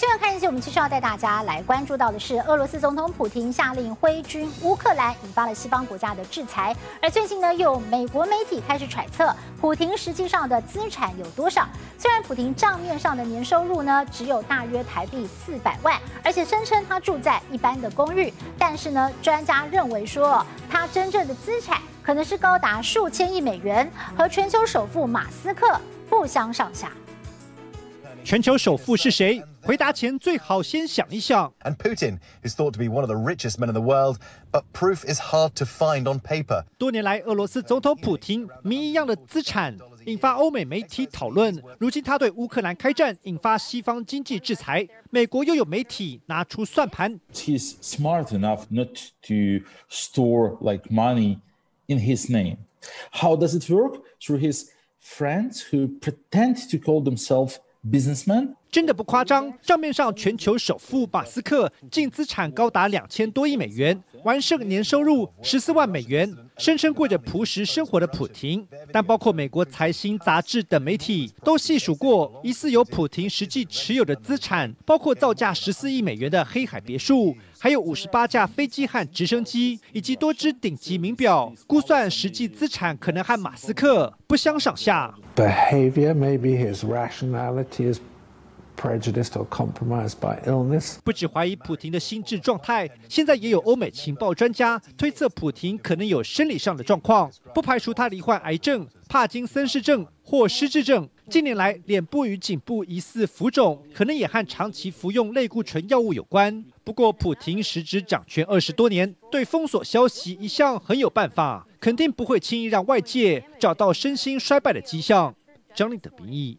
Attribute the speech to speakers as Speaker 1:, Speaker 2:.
Speaker 1: 新闻看一些，我们继续要带大家来关注到的是，俄罗斯总统普京下令挥军乌克兰，引发了西方国家的制裁。而最近呢，又有美国媒体开始揣测，普京实际上的资产有多少？虽然普京账面上的年收入呢，只有大约台币四百万，而且声称他住在一般的公寓，但是呢，专家认为说，他真正的资产可能是高达数千亿美元，和全球首富马斯克不相上下。
Speaker 2: 全球首富是谁？回答前最好先想一想。
Speaker 3: And Putin is thought to be one of the richest men in the world, but proof is hard to find on paper.
Speaker 2: 多年来，俄罗斯总统普京谜一样的资产引发欧美媒体讨论。如今他对乌克兰开战，引发西方经济制裁。美国又有媒体拿出算盘。
Speaker 4: He's smart enough not to store like money in his name. How does it work? Through his friends who pretend to call themselves businessman
Speaker 2: 真的不夸张，账面上全球首富马斯克净资产高达两千多亿美元，完胜年收入十四万美元，声称过着朴实生活的普廷。但包括美国财新杂志等媒体都细数过，疑似有普廷实际持有的资产，包括造价十四亿美元的黑海别墅，还有五十八架飞机和直升机，以及多只顶级名表，估算实际资产可能和马斯克不相上下。
Speaker 5: Prejudice or compromise by illness.
Speaker 2: 不止怀疑普廷的心智状态，现在也有欧美情报专家推测普廷可能有生理上的状况，不排除他罹患癌症、帕金森氏症或失智症。近年来，脸部与颈部疑似浮肿，可能也和长期服用类固醇药物有关。不过，普廷实职掌权二十多年，对封锁消息一向很有办法，肯定不会轻易让外界找到身心衰败的迹象。张立的民意。